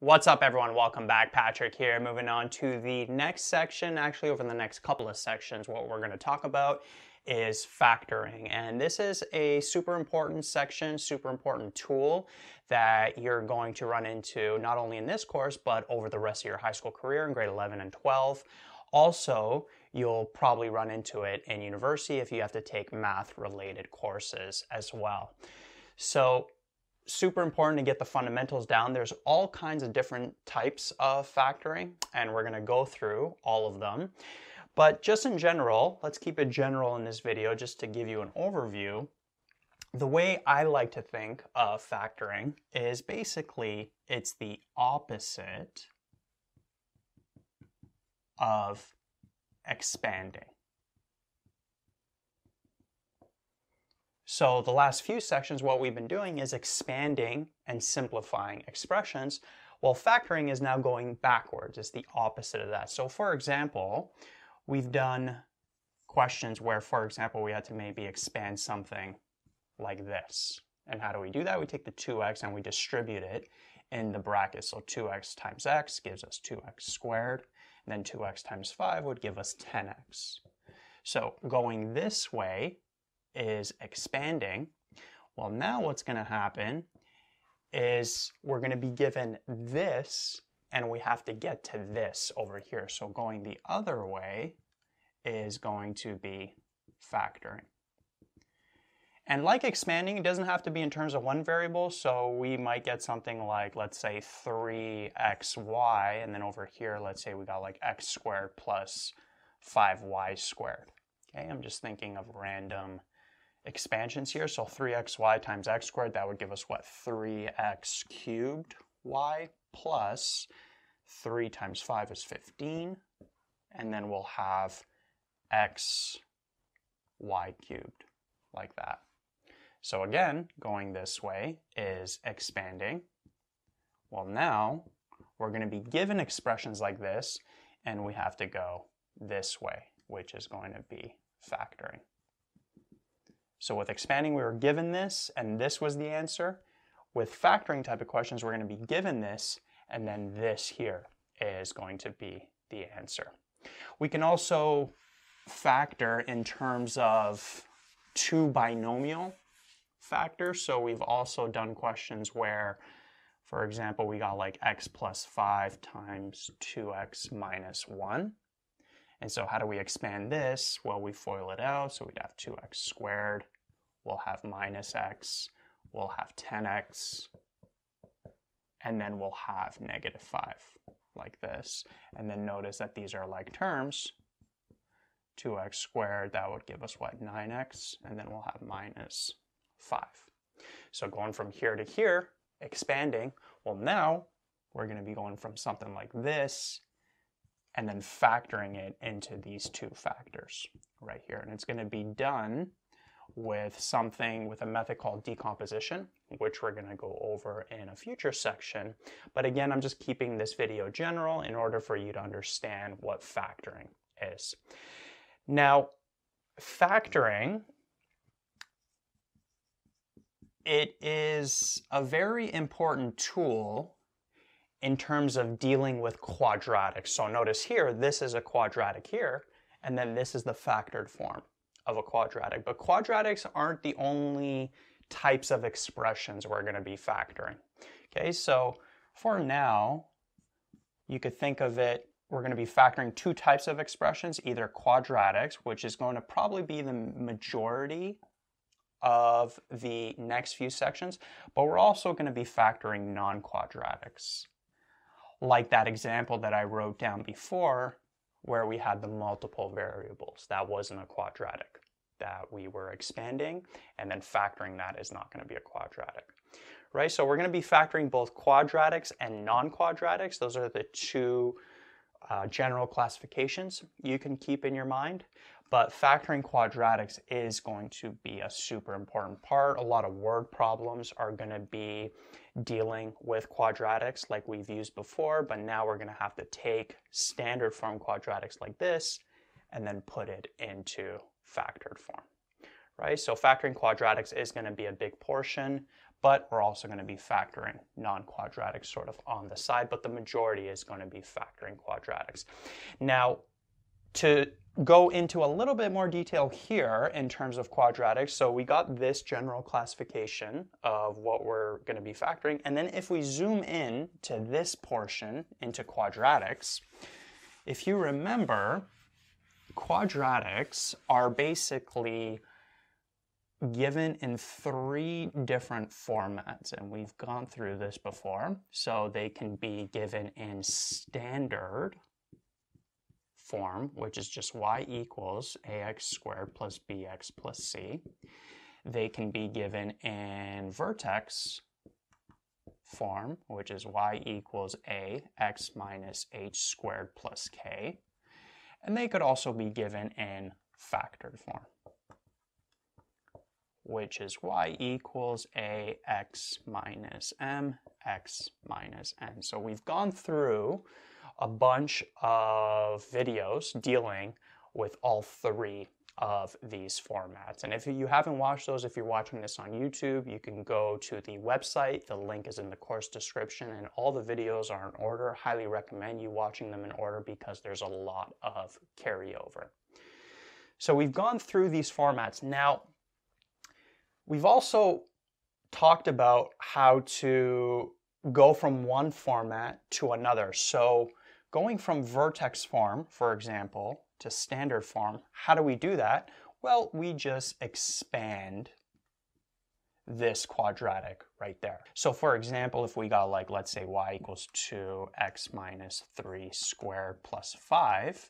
What's up everyone, welcome back, Patrick here. Moving on to the next section, actually over the next couple of sections, what we're gonna talk about is factoring. And this is a super important section, super important tool that you're going to run into not only in this course, but over the rest of your high school career in grade 11 and 12. Also, you'll probably run into it in university if you have to take math related courses as well. So super important to get the fundamentals down. There's all kinds of different types of factoring, and we're gonna go through all of them. But just in general, let's keep it general in this video just to give you an overview. The way I like to think of factoring is basically it's the opposite of expanding. So the last few sections, what we've been doing is expanding and simplifying expressions, while factoring is now going backwards. It's the opposite of that. So for example, we've done questions where, for example, we had to maybe expand something like this. And how do we do that? We take the 2x and we distribute it in the bracket. So 2x times x gives us 2x squared, and then 2x times 5 would give us 10x. So going this way, is expanding. Well, now what's going to happen is we're going to be given this and we have to get to this over here. So going the other way is going to be factoring. And like expanding, it doesn't have to be in terms of one variable. So we might get something like, let's say 3xy, and then over here, let's say we got like x squared plus 5y squared. Okay, I'm just thinking of random expansions here. So 3xy times x squared, that would give us what? 3x cubed y plus 3 times 5 is 15. And then we'll have x y cubed, like that. So again, going this way is expanding. Well, now we're going to be given expressions like this, and we have to go this way, which is going to be factoring. So with expanding, we were given this, and this was the answer. With factoring type of questions, we're going to be given this, and then this here is going to be the answer. We can also factor in terms of two binomial factors. So we've also done questions where, for example, we got like x plus 5 times 2x minus 1. And so how do we expand this? Well, we FOIL it out, so we'd have 2x squared. We'll have minus x. We'll have 10x. And then we'll have negative 5, like this. And then notice that these are like terms. 2x squared, that would give us what, 9x? And then we'll have minus 5. So going from here to here, expanding, well now we're going to be going from something like this and then factoring it into these two factors right here. And it's going to be done with something with a method called decomposition, which we're going to go over in a future section. But again, I'm just keeping this video general in order for you to understand what factoring is. Now, factoring, it is a very important tool in terms of dealing with quadratics. So notice here, this is a quadratic here, and then this is the factored form of a quadratic. But quadratics aren't the only types of expressions we're going to be factoring. Okay, so for now, you could think of it, we're going to be factoring two types of expressions, either quadratics, which is going to probably be the majority of the next few sections, but we're also going to be factoring non-quadratics like that example that I wrote down before where we had the multiple variables. That wasn't a quadratic that we were expanding and then factoring that is not going to be a quadratic. Right, so we're going to be factoring both quadratics and non-quadratics. Those are the two uh, general classifications you can keep in your mind. But factoring quadratics is going to be a super important part. A lot of word problems are going to be dealing with quadratics like we've used before, but now we're going to have to take standard form quadratics like this and then put it into factored form. Right? So factoring quadratics is going to be a big portion, but we're also going to be factoring non-quadratics sort of on the side, but the majority is going to be factoring quadratics. Now, to go into a little bit more detail here in terms of quadratics, so we got this general classification of what we're going to be factoring, and then if we zoom in to this portion into quadratics, if you remember, quadratics are basically given in three different formats, and we've gone through this before. So they can be given in standard form, which is just y equals ax squared plus bx plus c. They can be given in vertex form, which is y equals a x minus h squared plus k. And they could also be given in factored form, which is y equals a x minus m x minus n. So we've gone through a bunch of videos dealing with all three of these formats. And if you haven't watched those, if you're watching this on YouTube, you can go to the website. The link is in the course description and all the videos are in order. Highly recommend you watching them in order because there's a lot of carryover. So we've gone through these formats. Now, we've also talked about how to go from one format to another. So Going from vertex form, for example, to standard form, how do we do that? Well, we just expand this quadratic right there. So for example, if we got like, let's say y equals 2x minus 3 squared plus 5,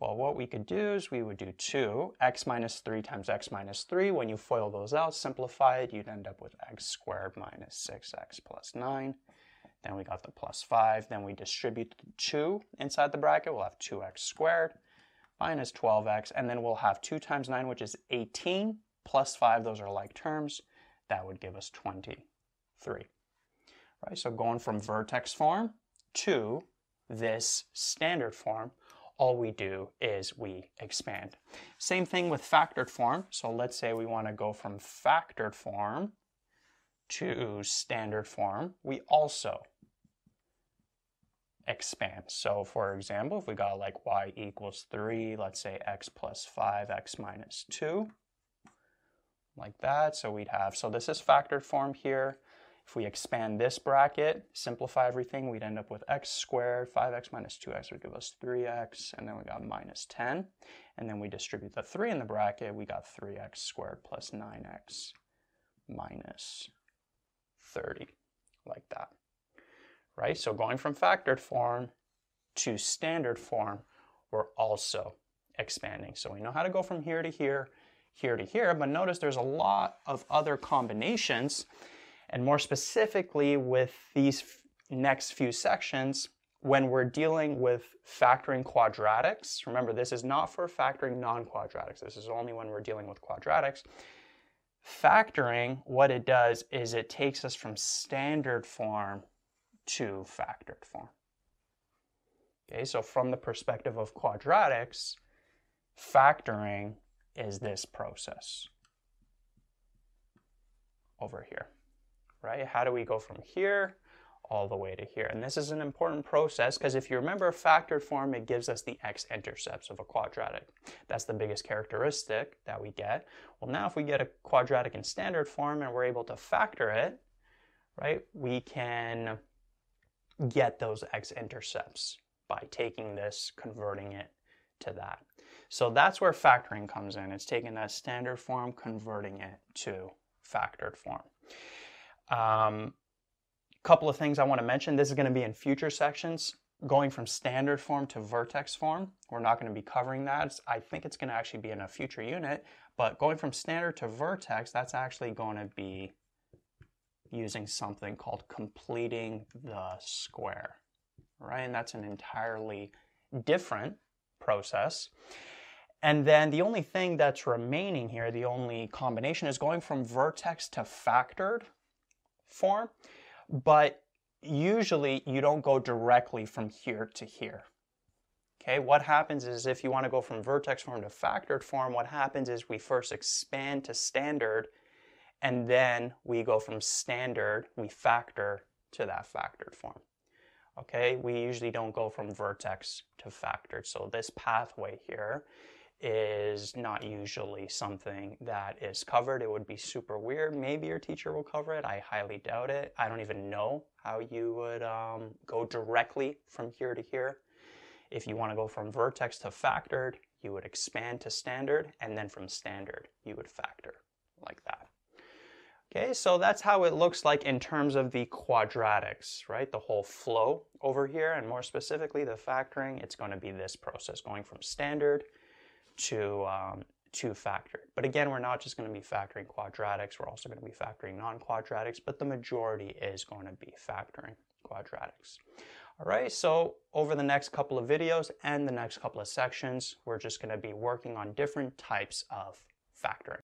well, what we could do is we would do 2, x minus 3 times x minus 3. When you FOIL those out, simplify it, you'd end up with x squared minus 6x plus 9. Then we got the plus 5. Then we distribute the 2 inside the bracket. We'll have 2x squared minus 12x. And then we'll have 2 times 9, which is 18, plus 5. Those are like terms. That would give us 23. Right, so going from vertex form to this standard form, all we do is we expand. Same thing with factored form. So let's say we want to go from factored form to standard form, we also expand. So for example, if we got like y equals 3, let's say x plus 5, x minus 2, like that. So we'd have, so this is factored form here. If we expand this bracket, simplify everything, we'd end up with x squared, 5x minus 2x would give us 3x, and then we got minus 10. And then we distribute the 3 in the bracket, we got 3x squared plus 9x minus 30, like that, right? So going from factored form to standard form, we're also expanding. So we know how to go from here to here, here to here, but notice there's a lot of other combinations, and more specifically with these next few sections, when we're dealing with factoring quadratics, remember this is not for factoring non-quadratics, this is only when we're dealing with quadratics, Factoring, what it does is it takes us from standard form to factored form. Okay, so from the perspective of quadratics, factoring is this process over here, right? How do we go from here all the way to here. And this is an important process because if you remember factored form, it gives us the x-intercepts of a quadratic. That's the biggest characteristic that we get. Well, now if we get a quadratic in standard form and we're able to factor it, right, we can get those x-intercepts by taking this, converting it to that. So that's where factoring comes in. It's taking that standard form, converting it to factored form. Um, couple of things I want to mention. This is going to be in future sections. Going from standard form to vertex form, we're not going to be covering that. I think it's going to actually be in a future unit, but going from standard to vertex, that's actually going to be using something called completing the square, right? And that's an entirely different process. And then the only thing that's remaining here, the only combination is going from vertex to factored form but usually you don't go directly from here to here. Okay, what happens is if you want to go from vertex form to factored form, what happens is we first expand to standard and then we go from standard, we factor to that factored form. Okay, we usually don't go from vertex to factored. So this pathway here is not usually something that is covered. It would be super weird. Maybe your teacher will cover it. I highly doubt it. I don't even know how you would um, go directly from here to here. If you want to go from vertex to factored, you would expand to standard, and then from standard, you would factor like that. Okay, so that's how it looks like in terms of the quadratics, right? The whole flow over here, and more specifically the factoring, it's going to be this process going from standard to, um, to factored. But again, we're not just going to be factoring quadratics, we're also going to be factoring non-quadratics, but the majority is going to be factoring quadratics. All right, so over the next couple of videos and the next couple of sections, we're just going to be working on different types of factoring.